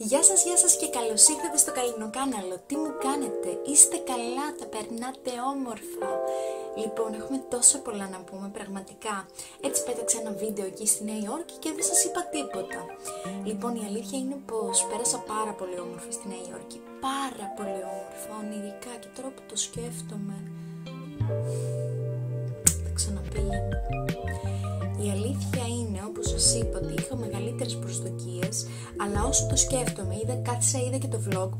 Γεια σας, γεια σας και καλώς ήρθατε στο Καλλινοκάναλο. Τι μου κάνετε, είστε καλά, τα περνάτε όμορφα. Λοιπόν, έχουμε τόσο πολλά να πούμε, πραγματικά. Έτσι πέταξα ένα βίντεο εκεί στη Νέα Υόρκη και δεν σας είπα τίποτα. Λοιπόν, η αλήθεια είναι πως πέρασα πάρα πολύ όμορφα στη Νέα Υόρκη. Πάρα πολύ όμορφα, ονειρικά και τώρα που το σκέφτομαι... Θα ξαναπήγαινα. Η αλήθεια είναι, όπως σας είπα, ότι είχα μεγαλύτερες προσδοκίες, αλλά όσο το σκέφτομαι, είδα, κάθισα, είδα και το vlog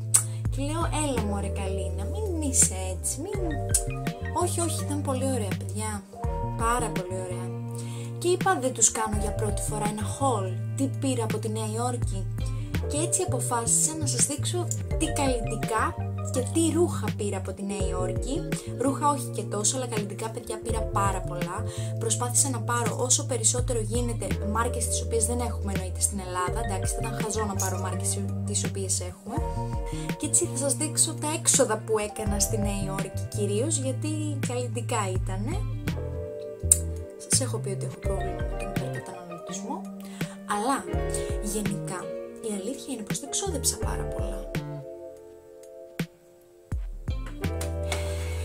και λέω, έλα μου ρε Καλίνα, μην είσαι έτσι, μην... Όχι, όχι, ήταν πολύ ωραία, παιδιά. Πάρα πολύ ωραία. Και είπα, δεν τους κάνω για πρώτη φορά ένα haul, τι πήρα από τη Νέα Υόρκη. Και έτσι αποφάσισα να σας δείξω τι καλλιτικά και τι ρούχα πήρα από τη Νέα Υόρκη. Ρούχα όχι και τόσο, αλλά καλλιτικά παιδιά πήρα πάρα πολλά. Προσπάθησα να πάρω όσο περισσότερο γίνεται μάρκες τις οποίες δεν έχουμε εννοείται στην Ελλάδα. Εντάξει, θα ήταν χαζό να πάρω μάρκες τις οποίες έχουμε. Και έτσι θα σας δείξω τα έξοδα που έκανα στη Νέα Υόρκη κυρίως, γιατί καλλιτικά ήτανε. Σας έχω πει ότι έχω πρόβλημα με τον υπερκαταναλωτισμό. Αλλά γενικά η αλήθεια είναι πως δεν ξόδεψα πάρα πολλά.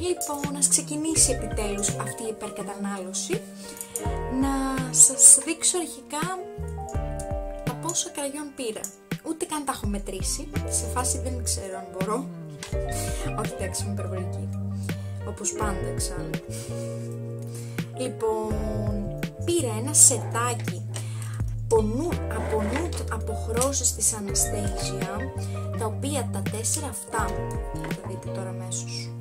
Λοιπόν, ας ξεκινήσει επιτέλους αυτή η υπερκατανάλωση. Να σας δείξω αρχικά τα πόσα κραγιόν πήρα. Ούτε καν τα έχω μετρήσει. Σε φάση δεν ξέρω αν μπορώ. Όχι, εντάξει, είμαι υπερβολική. Όπως πάντα εξάλλου. Λοιπόν, πήρα ένα σετάκι από, νου, από νου αποχρώσεις της Anastasia, τα οποία τα τέσσερα αυτά, θα τα δείτε τώρα αμέσως,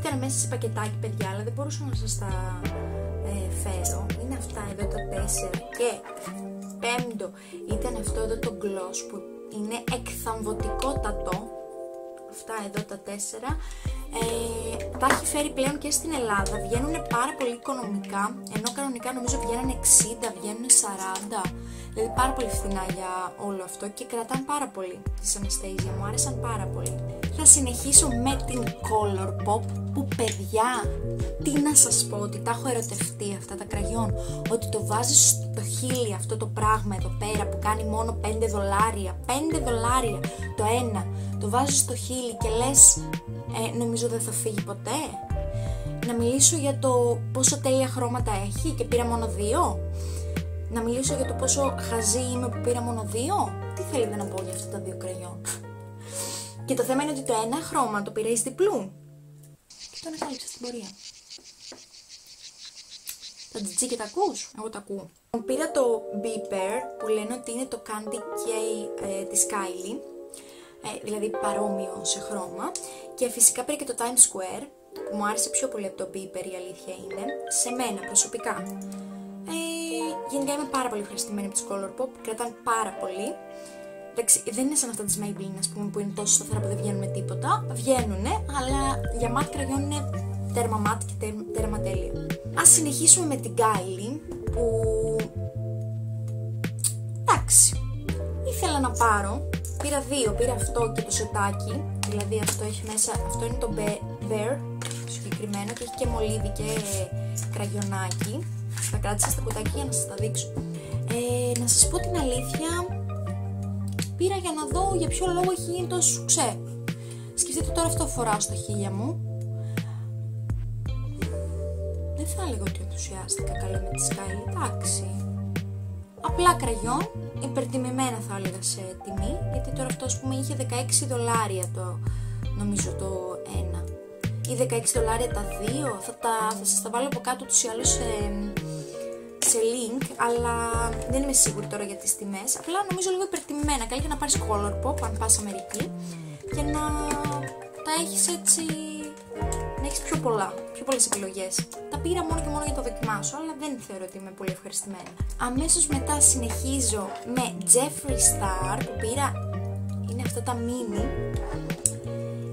ήταν μέσα σε πακετάκι παιδιά, αλλά δεν μπορούσα να σας τα ε, φέρω. Είναι αυτά εδώ τα τέσσερα και πέμπτο ήταν αυτό εδώ το gloss που είναι εκθαμβωτικότατο. Αυτά εδώ τα τέσσερα. Ε, τα έχει φέρει πλέον και στην Ελλάδα. Βγαίνουν πάρα πολύ οικονομικά, ενώ κανονικά νομίζω βγαίνουν 60, βγαίνουν 40. Δηλαδή πάρα πολύ φθηνά για όλο αυτό και κρατάνε πάρα πολύ τις Anastasia. Μου άρεσαν πάρα πολύ. Θα συνεχίσω με την Color Pop που παιδιά, τι να σας πω, ότι τα έχω ερωτευτεί αυτά τα κραγιόν, ότι το βάζεις στο χείλι αυτό το πράγμα εδώ πέρα που κάνει μόνο 5 δολάρια, 5 δολάρια το ένα, το βάζεις στο χείλι και λες, ε, νομίζω δεν θα φύγει ποτέ. Να μιλήσω για το πόσο τέλεια χρώματα έχει και πήρα μόνο δύο. Να μιλήσω για το πόσο χαζή είμαι που πήρα μόνο δύο. Τι θέλετε να πω για αυτά τα δύο κραγιόν; Και το θέμα είναι ότι το ένα χρώμα το πήρα εις διπλού. Και τον εκάλυψα στην πορεία. Τα τζιτζί τα ακούς; Εγώ τα ακούω. Πήρα το Beeper που λένε ότι είναι το Candy K ε, της Kylie. Ε, δηλαδή παρόμοιο σε χρώμα. Και φυσικά πήρα και το Times Square που μου άρεσε πιο πολύ από το Beeper η αλήθεια είναι. Σε μένα προσωπικά. Ε, γενικά είμαι πάρα πολύ ευχαριστημένη από τις Colourpop, κρατάνε πάρα πολύ. Εντάξει, δεν είναι σαν αυτά της Maybelline, ας πούμε, που είναι τόσο σταθερά που δεν βγαίνουν με τίποτα. Βγαίνουν, αλλά για μάτ κραγιόν είναι τέρμα μάτ και τέρμα τέλεια. Α συνεχίσουμε με την Kylie, που. Εντάξει. Ήθελα να πάρω. Πήρα δύο. Πήρα αυτό και το σετάκι. Δηλαδή αυτό έχει μέσα. Αυτό είναι το Bear συγκεκριμένο και έχει και μολύβι και κραγιονάκι. Τα κράτησα στα κουτάκια για να σας τα δείξω. Ε, να σας πω την αλήθεια, πήρα για να δω για ποιο λόγο έχει γίνει τόσο σουξέ. Σκεφτείτε τώρα αυτό φοράω στα χείλια μου. Δεν θα έλεγα ότι ενθουσιάστηκα καλά με τη Sky, εντάξει. Απλά κραγιόν, υπερτιμημένα θα έλεγα σε τιμή, γιατί τώρα αυτό ας πούμε είχε 16 δολάρια το, νομίζω το ένα. Ή 16 δολάρια τα δύο, θα, τα, θα σας τα βάλω από κάτω τους ή άλλους σε, σε link, αλλά δεν είμαι σίγουρη τώρα για τις τιμές. Απλά νομίζω λίγο υπερτιμημένα. Καλύτερα να πάρεις Colourpop αν πας Αμερική και να τα έχεις έτσι, να έχεις πιο πολλά, πιο πολλές επιλογές. Τα πήρα μόνο και μόνο για το δοκιμάσω, αλλά δεν θεωρώ ότι είμαι πολύ ευχαριστημένη. Αμέσως μετά συνεχίζω με Jeffree Star που πήρα, είναι αυτά τα mini.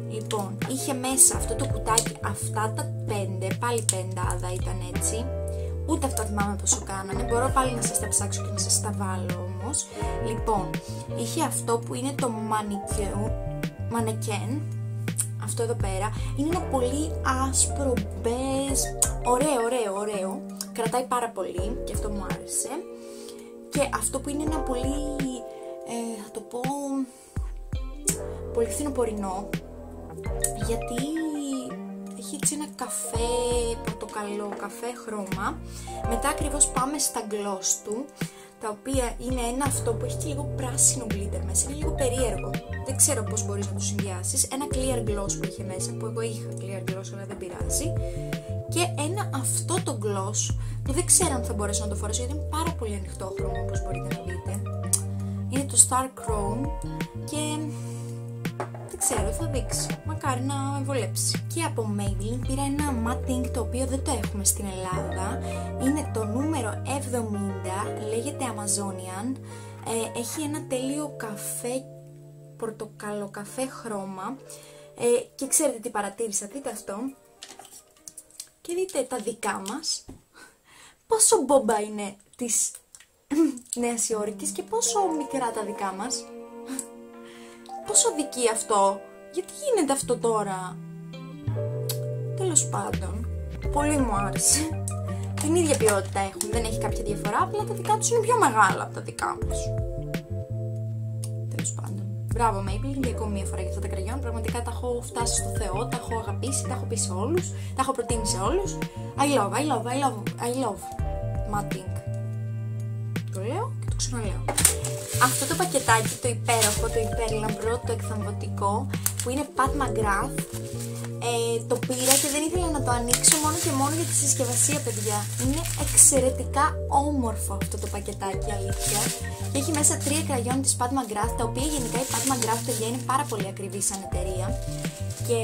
Λοιπόν, είχε μέσα αυτό το κουτάκι, αυτά τα πέντε, πάλι πεντάδα ήταν έτσι, Ούτε αυτά θυμάμαι πόσο κάνανε. Μπορώ πάλι να σας τα ψάξω και να σας τα βάλω όμως. Λοιπόν, είχε αυτό που είναι το μανεκέν. Αυτό εδώ πέρα. Είναι ένα πολύ άσπρο μπέζ. Ωραίο, ωραίο, ωραίο. Κρατάει πάρα πολύ και αυτό μου άρεσε. Και αυτό που είναι ένα πολύ, ε, θα πολύ φθινοπορεινό γιατί έχει έτσι ένα καφέ πορτοκαλό, καφέ χρώμα. Μετά ακριβώς πάμε στα gloss του, τα οποία είναι ένα αυτό που έχει και λίγο πράσινο glitter μέσα, είναι λίγο περίεργο. Δεν ξέρω πώς μπορείς να το συνδυάσεις. Ένα clear gloss που είχε μέσα, που εγώ είχα clear gloss αλλά δεν πειράζει. Και ένα αυτό το gloss που δεν ξέρω αν θα μπορέσω να το φορέσω γιατί είναι πάρα πολύ ανοιχτό χρώμα όπως μπορείτε να δείτε. Είναι το Star Chrome και δεν ξέρω, θα δείξει. Μακάρι να με βολέψει. Και από Maybelline πήρα ένα matte ink το οποίο δεν το έχουμε στην Ελλάδα. Είναι το νούμερο 70, λέγεται Amazonian. Ε, έχει ένα τέλειο καφέ, πορτοκαλό καφέ χρώμα. Ε, και ξέρετε τι παρατήρησα, δείτε αυτό; Και δείτε τα δικά μας. Πόσο μπόμπα είναι της Νέας Υόρκης και πόσο μικρά τα δικά μας πόσο δική αυτό, γιατί γίνεται αυτό τώρα; Τέλος πάντων, πολύ μου άρεσε. Την ίδια ποιότητα έχουν, δεν έχει κάποια διαφορά, απλά τα δικά τους είναι πιο μεγάλα από τα δικά μας. Τέλος πάντων. Μπράβο Maybelline για ακόμη μια φορά για αυτά τα κραγιόν. Πραγματικά τα έχω φτάσει στο Θεό, τα έχω αγαπήσει, τα έχω πει σε όλους, τα έχω προτείνει σε όλους. I love, I love, I love, I love. Matting. Το λέω και το ξαναλέω αυτό το πακετάκι, το υπέροχο, το υπέρλαμπρο, το εκθαμβωτικό, που είναι Pat McGrath, ε, το πήρα και δεν ήθελα να το ανοίξω μόνο και μόνο για τη συσκευασία, παιδιά. Είναι εξαιρετικά όμορφο αυτό το πακετάκι, αλήθεια. Και έχει μέσα τρία κραγιόν της Pat McGrath, τα οποία γενικά η Pat McGrath, παιδιά, είναι πάρα πολύ ακριβή σαν εταιρεία. Και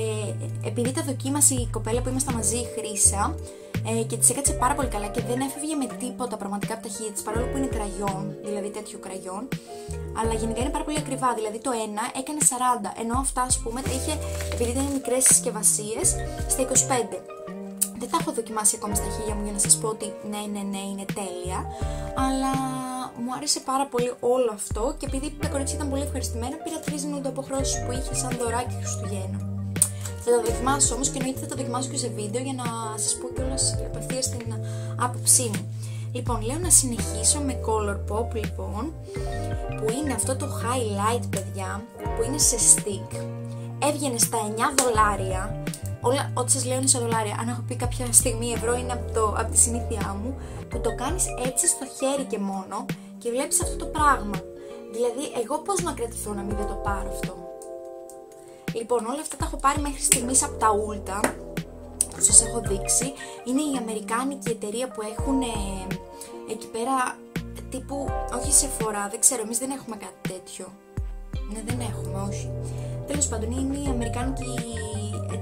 επειδή τα δοκίμασε η κοπέλα που ήμασταν μαζί, η Χρύσα, ε, και της έκατσε πάρα πολύ καλά και δεν έφευγε με τίποτα πραγματικά από τα χέρια της παρόλο που είναι κραγιόν, δηλαδή τέτοιο κραγιόν. Αλλά γενικά είναι πάρα πολύ ακριβά. Δηλαδή το ένα έκανε 40, ενώ αυτά ας πούμε τα είχε, επειδή ήταν μικρές συσκευασίες, στα 25. Δεν τα έχω δοκιμάσει ακόμα στα χέρια μου για να σας πω ότι ναι, ναι, ναι, είναι τέλεια. Αλλά μου άρεσε πάρα πολύ όλο αυτό και επειδή τα κορίτσια ήταν πολύ ευχαριστημένα, πήρα τρεις νούντο αποχρώσεις που είχε σαν δωράκι Χριστουγέννου. Θα τα δοκιμάσω όμως και εννοείται θα τα δοκιμάσω και σε βίντεο για να σας πω κιόλας απευθείας την άποψή μου. Λοιπόν, λέω να συνεχίσω με Color Pop λοιπόν, που είναι αυτό το highlight παιδιά, που είναι σε stick. Έβγαινε στα 9 δολάρια, όλα ό,τι σας λέω είναι σε δολάρια, αν έχω πει κάποια στιγμή ευρώ είναι από, το, από τη συνήθειά μου, που το κάνεις έτσι στο χέρι και μόνο και βλέπεις αυτό το πράγμα. Δηλαδή, εγώ πώς να κρατηθώ να μην δεν το πάρω αυτό; Λοιπόν, όλα αυτά τα έχω πάρει μέχρι στιγμής από τα Ulta που σας έχω δείξει. Είναι η αμερικάνικη εταιρεία που έχουν ε, εκεί πέρα τύπου, όχι σε φορά, δεν ξέρω, εμείς δεν έχουμε κάτι τέτοιο. Ναι, δεν έχουμε, όχι. Τέλος πάντων, είναι η αμερικάνικη, ε,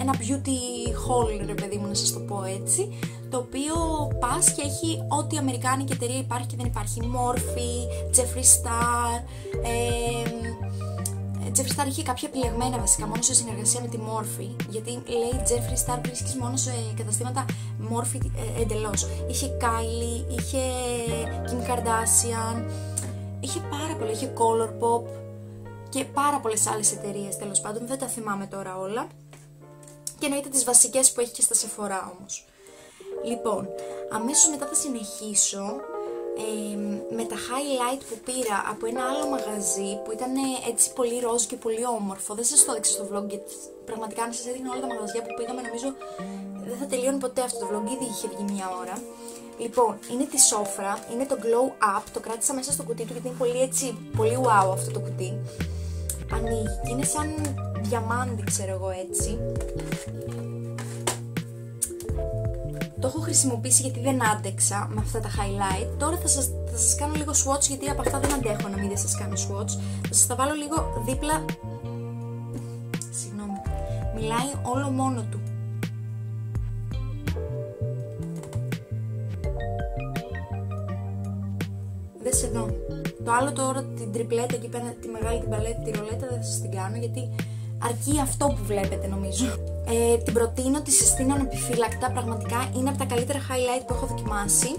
ένα beauty haul, ρε παιδί μου, να σας το πω έτσι, το οποίο πας και έχει ό,τι αμερικάνικη εταιρεία υπάρχει και δεν υπάρχει. Morphe, Jeffree Star, ε, Jeffree Star είχε κάποια επιλεγμένα βασικά μόνο σε συνεργασία με τη Morphe. Γιατί λέει Jeffree Star βρίσκεις μόνο σε καταστήματα Morphe ε, εντελώς. Είχε Kylie, είχε Kim Kardashian, είχε πάρα πολλά, είχε Color Pop και πάρα πολλές άλλες εταιρείες τέλος πάντων. Δεν τα θυμάμαι τώρα όλα. Και εννοείται τις βασικές που έχει και στα Sephora όμως. Λοιπόν, αμέσως μετά θα συνεχίσω με τα highlight που πήρα από ένα άλλο μαγαζί που ήταν έτσι πολύ ροζ και πολύ όμορφο. Δεν σας το έδειξα στο vlog γιατί πραγματικά αν σας έδειχνα όλα τα μαγαζιά που πήγαμε νομίζω δεν θα τελειώνει ποτέ αυτό το vlog, ήδη είχε βγει μια ώρα. Λοιπόν, είναι της σόφρα, είναι το Glow Up, το κράτησα μέσα στο κουτί του γιατί είναι πολύ έτσι, πολύ wow αυτό το κουτί. Ανοίγει και είναι σαν διαμάντι ξέρω εγώ έτσι. Το έχω χρησιμοποιήσει γιατί δεν άντεξα με αυτά τα highlight. Τώρα θα σας, θα σας κάνω λίγο swatch γιατί από αυτά δεν αντέχω να μην δεν σας κάνω swatch. Θα σας τα βάλω λίγο δίπλα... Συγγνώμη. Μιλάει όλο μόνο του. Δες εδώ. Το άλλο τώρα την τριπλέτα εκεί πέρα, τη μεγάλη την παλέτα, τη ρολέτα δεν θα σας την κάνω γιατί αρκεί αυτό που βλέπετε νομίζω. Ε, την προτείνω, τη συστήνω ανεπιφύλακτα, πραγματικά είναι από τα καλύτερα highlight που έχω δοκιμάσει.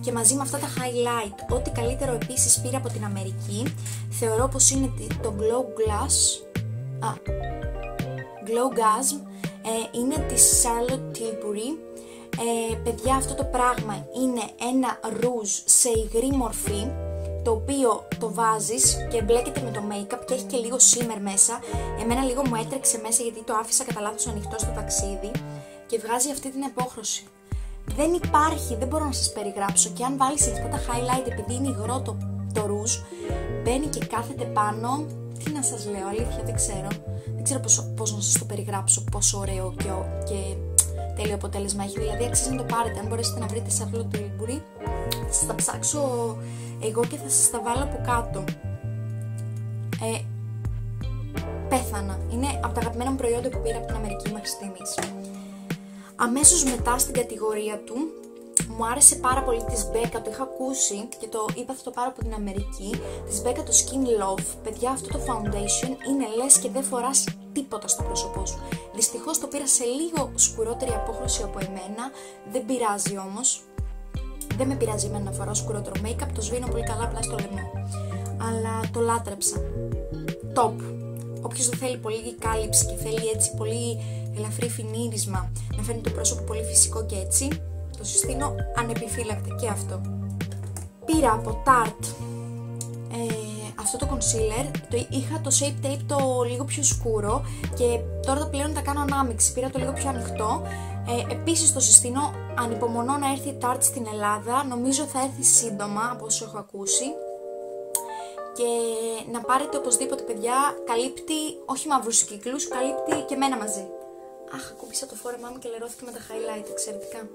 Και μαζί με αυτά τα highlight, ό,τι καλύτερο επίσης πήρα από την Αμερική, θεωρώ πως είναι το Glow Glass, α, Glow Gasm, ε, είναι της Charlotte Tilbury, ε, παιδιά αυτό το πράγμα είναι ένα ρούζ σε υγρή μορφή, το οποίο το βάζεις και μπλέκεται με το make-up και έχει και λίγο shimmer μέσα. Εμένα λίγο μου έτρεξε μέσα γιατί το άφησα κατά λάθος ανοιχτό στο ταξίδι και βγάζει αυτή την επόχρωση. Δεν υπάρχει, δεν μπορώ να σας περιγράψω και αν βάλεις αυτά τα highlight επειδή είναι υγρό το, το ρούζ, μπαίνει και κάθεται πάνω, τι να σας λέω, αλήθεια δεν ξέρω, δεν ξέρω πώς, πώς να σας το περιγράψω, πόσο ωραίο και, και τέλειο αποτέλεσμα έχει, δηλαδή αξίζει να το πάρετε, αν μπορέσετε να βρείτε σε αυτό το Tilbury, θα σας τα ψάξω εγώ και θα σας τα βάλω από κάτω. Ε, πέθανα. Είναι από τα αγαπημένα μου προϊόντα που πήρα από την Αμερική μέχρι στιγμής. Αμέσως μετά στην κατηγορία του μου άρεσε πάρα πολύ της Becca, το είχα ακούσει και το είπα θα το πάρω από την Αμερική της Becca το Skin Love, παιδιά αυτό το foundation είναι λες και δεν φοράς τίποτα στο πρόσωπό σου δυστυχώς το πήρα σε λίγο σκουρότερη απόχρωση από εμένα δεν πειράζει όμως δεν με πειράζει εμένα να φοράω σκουρότερο make-up, το σβήνω πολύ καλά απλά στο λαιμό αλλά το λάτρεψα top Όποιος δεν θέλει πολύ κάλυψη και θέλει έτσι πολύ ελαφρύ φινίρισμα, να φέρνει το πρόσωπο πολύ φυσικό και έτσι, το συστήνω ανεπιφύλακτα και αυτό. Πήρα από Tarte ε, αυτό το concealer, το είχα το Shape Tape το λίγο πιο σκούρο και τώρα το πλέον τα κάνω ανάμειξη, πήρα το λίγο πιο ανοιχτό. Ε, επίσης το συστήνω, ανυπομονώ να έρθει η Tarte στην Ελλάδα, νομίζω θα έρθει σύντομα από όσο έχω ακούσει και να πάρετε οπωσδήποτε παιδιά, καλύπτει όχι μαύρους κύκλους, καλύπτει και μένα μαζί. Αχ, ακούμπησα το φόρεμά μου και λερώθηκε με τα highlight, εξαιρετικά.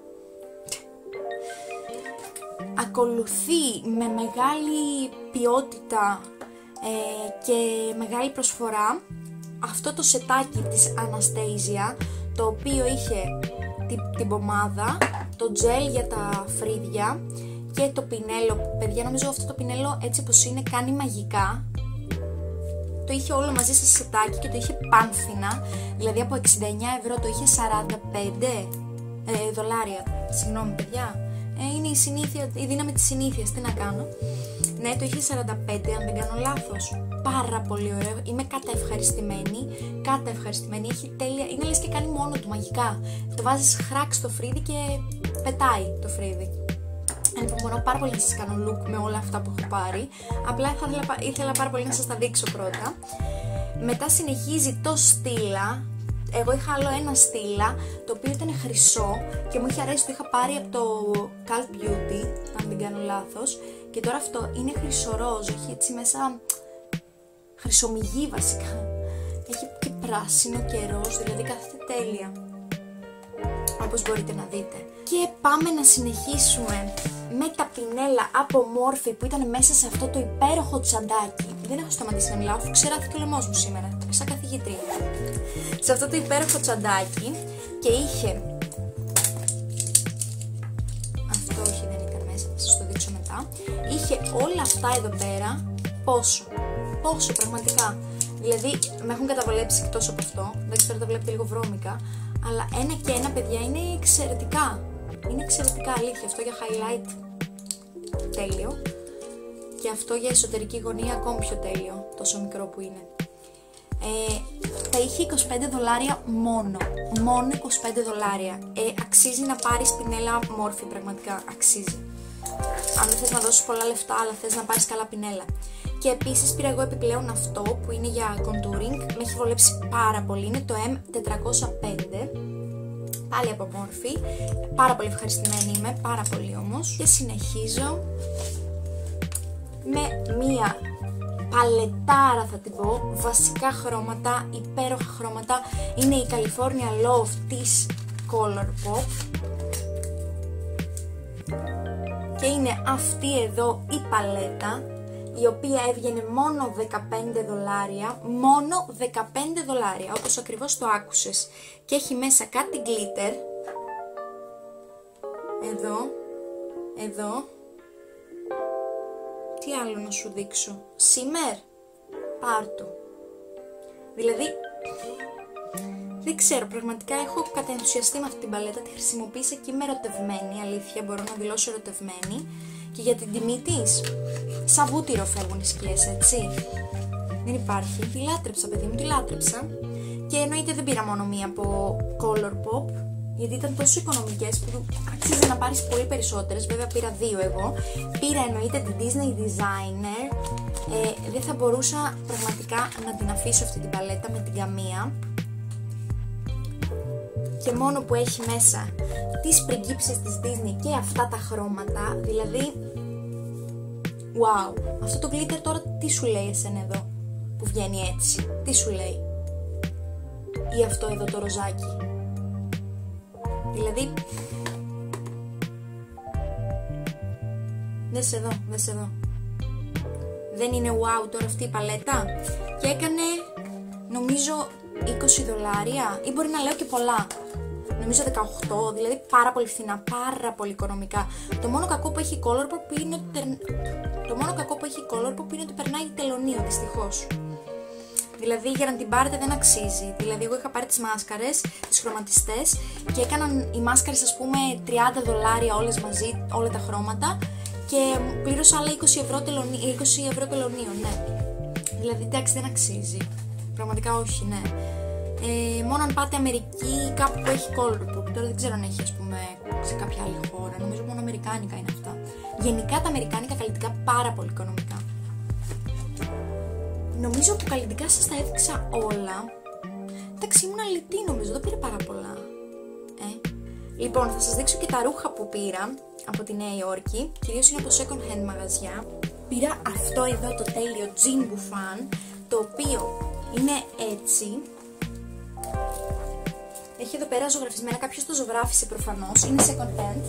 Ακολουθεί με μεγάλη ποιότητα ε, και μεγάλη προσφορά αυτό το σετάκι της Anastasia το οποίο είχε την, την πομάδα, το gel για τα φρύδια και το πινέλο. Παιδιά, νομίζω αυτό το πινέλο έτσι πως είναι κάνει μαγικά. Το είχε όλο μαζί σε σετάκι και το είχε πάνθυνα. Δηλαδή από 69 ευρώ το είχε 45 ε, δολάρια. Συγγνώμη, παιδιά. Ε, είναι η, συνήθεια, η δύναμη της συνήθειας, τι να κάνω. Ναι, το είχε 45, αν δεν κάνω λάθος. Πάρα πολύ ωραίο. Είμαι καταευχαριστημένη. Καταευχαριστημένη. Έχει τέλεια. Είναι λες και κάνει μόνο του μαγικά. Το βάζεις χράκ στο φρύδι και πετάει το φρύδι. Ανυπομονώ πάρα πολύ να σας κάνω look με όλα αυτά που έχω πάρει. Απλά θα ήθελα, ήθελα πάρα πολύ να σας τα δείξω πρώτα. Μετά συνεχίζει το στήλα. Εγώ είχα άλλο ένα στήλα, το οποίο ήταν χρυσό και μου είχε αρέσει, το είχα πάρει από το Cult Beauty, αν δεν κάνω λάθος. Και τώρα αυτό είναι χρυσοροζ, έχει έτσι μέσα χρυσομυγή βασικά. Έχει και πράσινο και ροζ, δηλαδή κάθεται τέλεια. Όπως μπορείτε να δείτε. Και πάμε να συνεχίσουμε με τα πινέλα από μόρφη που ήταν μέσα σε αυτό το υπέροχο τσαντάκι. Δεν έχω σταματήσει να μιλάω, αφού ξεράθηκε ο λαιμός μου σήμερα, σαν καθηγητρία. Σε αυτό το υπέροχο τσαντάκι και είχε... Αυτό όχι δεν ήταν μέσα, θα σας το δείξω μετά. Είχε όλα αυτά εδώ πέρα, πόσο, πόσο πραγματικά. Δηλαδή, με έχουν καταβολέψει εκτός από αυτό, δεν ξέρω, το βλέπετε λίγο βρώμικα, αλλά ένα και ένα, παιδιά, είναι εξαιρετικά. Είναι εξαιρετικά αλήθεια. Αυτό για highlight τέλειο. Και αυτό για εσωτερική γωνία ακόμη πιο τέλειο, τόσο μικρό που είναι. Ε, θα είχε 25 δολάρια μόνο. Μόνο 25 δολάρια. Ε, αξίζει να πάρεις πινέλα μόρφη, πραγματικά αξίζει. Αν δεν θες να δώσεις πολλά λεφτά, αλλά θες να πάρεις καλά πινέλα. Και επίσης πήρα εγώ επιπλέον αυτό που είναι για contouring. Με έχει βολέψει πάρα πολύ. Είναι το M405 πάλι από μόρφη. Πάρα πολύ ευχαριστημένη είμαι, πάρα πολύ όμως. Και συνεχίζω με μία παλετάρα θα την πω, βασικά χρώματα, υπέροχα χρώματα. Είναι η California Love της Colourpop. Και είναι αυτή εδώ η παλέτα η οποία έβγαινε μόνο 15 δολάρια, μόνο 15 δολάρια, όπως ακριβώς το άκουσες. Και έχει μέσα κάτι glitter, εδώ, εδώ, τι άλλο να σου δείξω, Σίμερ, πάρ' Δηλαδή, δεν ξέρω, πραγματικά έχω κατενθουσιαστεί με αυτή την παλέτα, τη χρησιμοποίησα και είμαι ερωτευμένη, αλήθεια, μπορώ να δηλώσω ερωτευμένη και για την τιμή της. Σαν βούτυρο φεύγουν οι σκιές, έτσι. Δεν υπάρχει. Τη λάτρεψα, παιδί μου, τη λάτρεψα. Και εννοείται δεν πήρα μόνο μία από Color Pop. γιατί ήταν τόσο οικονομικές που άξιζε να πάρεις πολύ περισσότερες, βέβαια πήρα δύο εγώ. Πήρα εννοείται την Disney Designer, ε, δεν θα μπορούσα πραγματικά να την αφήσω αυτή την παλέτα με την καμία. Και μόνο που έχει μέσα τις πριγκίψεις της Disney και αυτά τα χρώματα, δηλαδή, wow, αυτό το glitter τώρα τι σου λέει εσένα εδώ που βγαίνει έτσι, τι σου λέει; Ή αυτό εδώ το ροζάκι; Δηλαδή, δες εδώ, δες εδώ. Δεν είναι wow τώρα αυτή η παλέτα και έκανε νομίζω 20 δολάρια ή μπορεί να λέω και πολλά. Νομίζω 18, δηλαδή πάρα πολύ φθηνά, πάρα πολύ οικονομικά. Το μόνο κακό που έχει η Colourpop είναι ότι, το μόνο κακό που έχει η Colourpop είναι ότι περνάει τελωνίο δυστυχώς. Δηλαδή για να την πάρετε δεν αξίζει. Δηλαδή εγώ είχα πάρει τις μάσκαρες, τις χρωματιστές και έκαναν οι μάσκαρες ας πούμε 30 δολάρια όλες μαζί, όλα τα χρώματα και πλήρωσα άλλα 20 ευρώ, τελωνί, 20 ευρώ τελωνίο, ναι. Δηλαδή εντάξει δεν αξίζει. Πραγματικά όχι, ναι. Ε, μόνο αν πάτε Αμερική ή κάπου που έχει κόλπο, τώρα δεν ξέρω αν έχει ας πούμε σε κάποια άλλη χώρα, νομίζω μόνο Αμερικάνικα είναι αυτά. Γενικά τα Αμερικάνικα καλλιτικά πάρα πολύ οικονομικά. Νομίζω που καλλιτικά σας τα έδειξα όλα. Εντάξει, ήμουν αλητή νομίζω, δεν πήρα πάρα πολλά. Ε. Λοιπόν, θα σας δείξω και τα ρούχα που πήρα από τη Νέα Υόρκη. Κυρίως είναι από second hand μαγαζιά. Πήρα αυτό εδώ το τέλειο Jean Buffan, το οποίο είναι έτσι. Έχει εδώ πέρα ζωγραφισμένα, κάποιος το ζωγράφισε προφανώς, είναι second hand.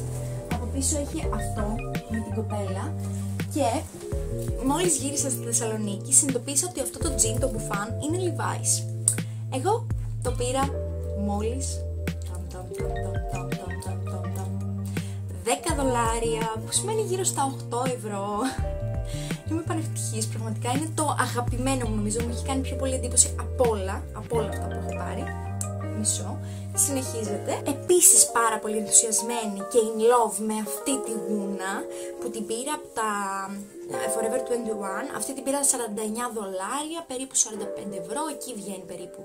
Από πίσω έχει αυτό με την κοπέλα και μόλις γύρισα στη Θεσσαλονίκη συνειδητοποίησα ότι αυτό το jean, το μπουφάν, είναι Levi's. Εγώ το πήρα μόλις 10 δολάρια, που σημαίνει γύρω στα 8 ευρώ. Είμαι πανευτυχής, πραγματικά είναι το αγαπημένο μου νομίζω, μου έχει κάνει πιο πολύ εντύπωση από όλα, από όλα αυτά που έχω πάρει. Μισό συνεχίζεται. Επίσης πάρα πολύ ενθουσιασμένη και in love με αυτή τη γούνα που την πήρα από τα ε, Forever 21. Αυτή την πήρα 49 δολάρια, περίπου 45 ευρώ, εκεί βγαίνει περίπου.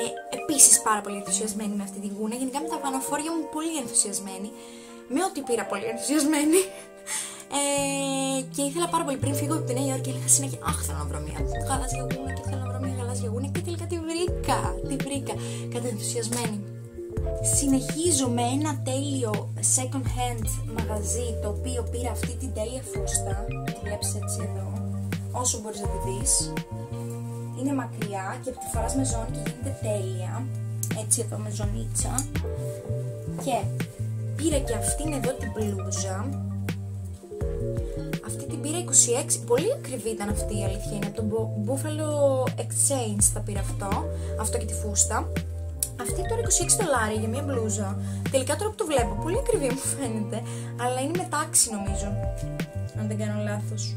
Ε, επίσης πάρα πολύ ενθουσιασμένη με αυτή τη γούνα. Γενικά με τα βανοφόρια μου πολύ ενθουσιασμένη. Με ό,τι πήρα πολύ ενθουσιασμένη. Ε, και ήθελα πάρα πολύ πριν φύγω από τη Νέα Υόρκη, έλεγα συνέχεια Αχ, θέλω να βρω μια γαλάζια γούνα και θέλω να βρω μια γαλάζια γούνα. Και τελικά τη βρήκα. Τη βρήκα. Κατενθουσιασμένη. Συνεχίζω με ένα τέλειο second hand μαγαζί το οποίο πήρα αυτή την τέλεια φούστα τη βλέπεις έτσι εδώ όσο μπορείς να τη δεις είναι μακριά και τη φοράς με ζώνη και γίνεται τέλεια έτσι εδώ με ζωνίτσα και πήρα και αυτήν εδώ την μπλούζα αυτή την πήρα 26, πολύ ακριβή ήταν αυτή η αλήθεια είναι από το Buffalo Exchange θα πήρα αυτό, αυτό και τη φούστα αυτή τώρα 26 δολάρια για μια μπλούζα. Τελικά τώρα που το βλέπω, πολύ ακριβή μου φαίνεται. Αλλά είναι μετάξι νομίζω. Αν δεν κάνω λάθος.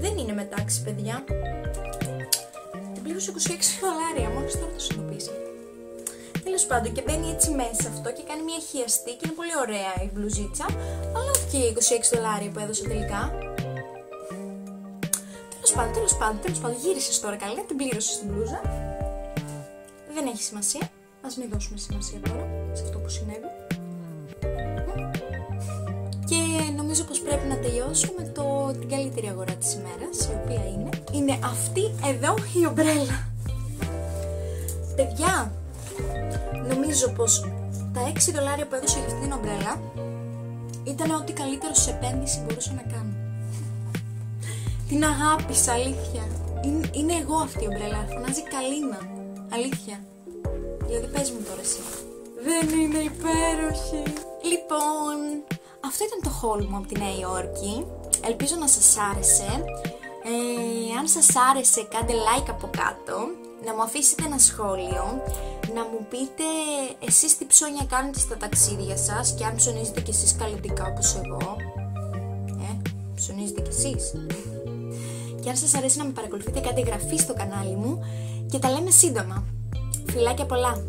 Δεν είναι μετάξι, παιδιά. Την πλήρωσα 26 δολάρια, μόλις τώρα το συνειδητοποίησα. Τέλος πάντων, και μπαίνει έτσι μέσα αυτό και κάνει μια χιαστή και είναι πολύ ωραία η μπλουζίτσα. Αλλά όχι 26 δολάρια που έδωσα τελικά. Τέλος πάντων, τέλος πάντων, τέλος πάντων, γύρισες τώρα καλά, την πλήρωσες στην μπλούζα δεν έχει σημασία. Α μην δώσουμε σημασία τώρα σε αυτό που συνέβη. Και νομίζω πως πρέπει να τελειώσω με το, την καλύτερη αγορά της ημέρας, η οποία είναι, είναι αυτή εδώ η ομπρέλα. Παιδιά, νομίζω πως τα 6 δολάρια που έδωσα για αυτή την ομπρέλα ήταν ό,τι καλύτερο σε επένδυση μπορούσα να κάνω. Την αγάπησα, αλήθεια. Είναι, είναι εγώ αυτή η ομπρέλα, φωνάζει καλήνα. Αλήθεια. Δηλαδή πες μου τώρα εσύ. Δεν είναι υπέροχη. Λοιπόν, αυτό ήταν το haul μου από τη Νέα Υόρκη. Ελπίζω να σας άρεσε. Ε, αν σας άρεσε κάντε like από κάτω. Να μου αφήσετε ένα σχόλιο. Να μου πείτε εσείς τι ψώνια κάνετε στα ταξίδια σας και αν ψωνίζετε κι εσείς καλλιτικά όπως εγώ. Ε, ψωνίζετε κι εσείς. Και αν σας αρέσει να με παρακολουθείτε κάντε εγγραφή στο κανάλι μου και τα λέμε σύντομα. Φιλάκια πολλά!